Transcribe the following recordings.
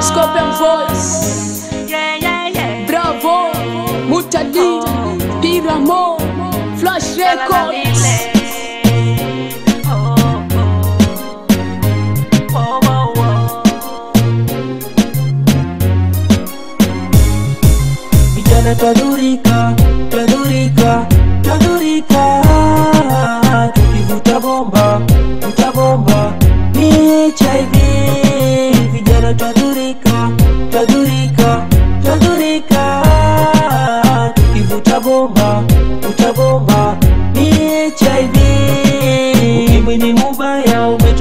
Scorpion Voice, Yeah, yeah, yeah. Bravo, Mutadi, Piramo, Flash Records.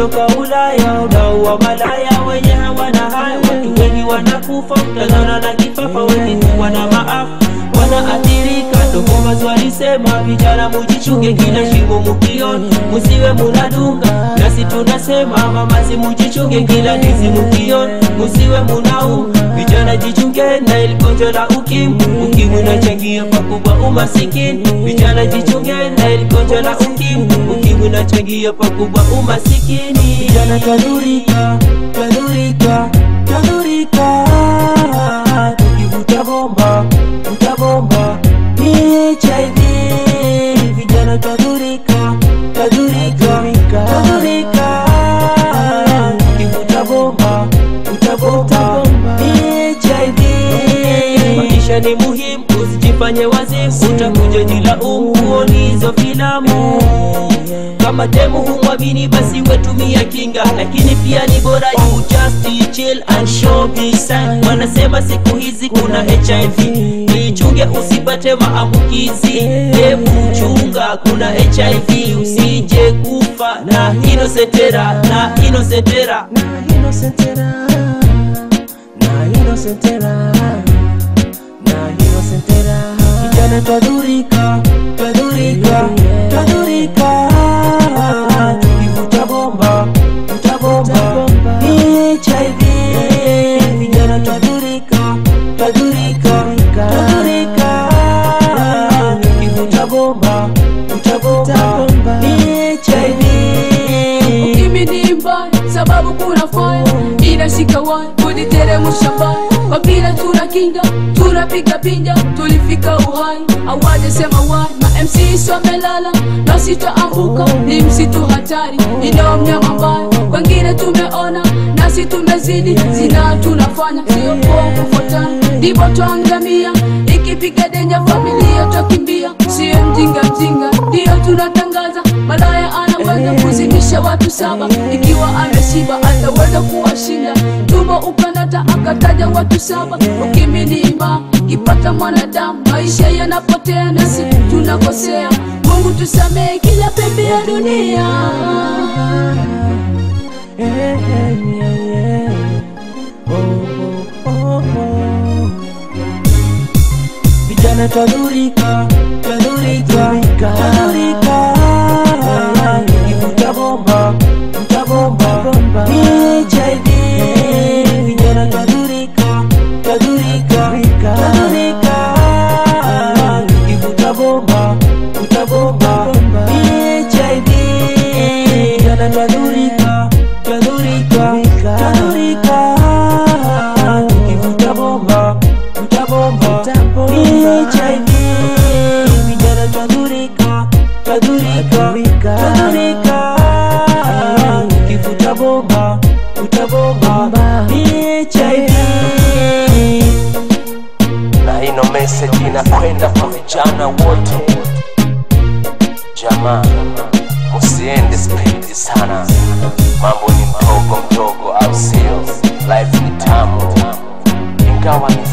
Mubaya ulaya udau wa malaya wenye hawana haya watu wengi wanakufa mtazana na kifafa wengi wana maafa wanaathirika ndokomazi walisema vijana mujichunge kila shimo mukiona musiwe munadunga nasi tunasema mamazi mujichunge kila ndizi mukiona musiwe munau. vijana jichunge na iligonjwa la ukimwi ukimwi unachangia pakubwa umasikini. Vijana jichunge na iligonjwa la ukimwi ukimwi unachangia pakubwa umasikini. Vijana twadhurika twadhurika twadhurika tukivuta bomba vuta bomba. Ni hiv vijana twadhurika twadhurika twadhurika tukivuta bomba vuta bomba. Hiv maisha ni muhimu usijifanye wazi, utakuja jilaumu umuo hizo filamu. Kama demu humwamini basi wetumia kinga. Lakini pia ni bora you just chill and show me sign. Wanasema siku hizi kuna hiv ichunge usipate maambukizi. Hebu chunga kuna hiv usije kufa na inosetera na inosetera na inosetera na inosetera na inosetera vijana twadhurika twadhurika twadhurika tukivuta bomba. Vuta bomba ni hiv vijana twadhurika twadhurika twadhurika tukivuta bomba vuta bomba. Ni hiv Ukimwi ni mbaya sababu kuna fire inashika waya kujiteremsha mbaya kwa vile tuna kinga tunapiga pinja tulifika uhai. Awajesema wai ma MCs na sitaanguka. Ni msitu hatari inao mnyama mbaya. Wengine tumeona nasi tumezidi zina tunafanya. Sio poa kufuatana ndipo twangamia. Ikipiga denja familia twakimbia. Sio mjinga mjinga Dio tunatangaza. Malaya anaweza kuzimisha watu saba. Ikiwa ameshiba ataweza kuwashinda. Tumbo ukanata akataja watu saba. Ukimilima kipata mwanadamu. Maisha yanapotea nasi tunakosea. Mungu tusamehe kila pembe ya dunia. Vijana twadhurika Madurika, twadhurika ivuta bomba vuta bomba hiv na ino message inakwenda kwa vijana wote. Jamaa musiende spidi sana. Mambo ni mdogo mdogo au sio life ni tamu. Ingawa ni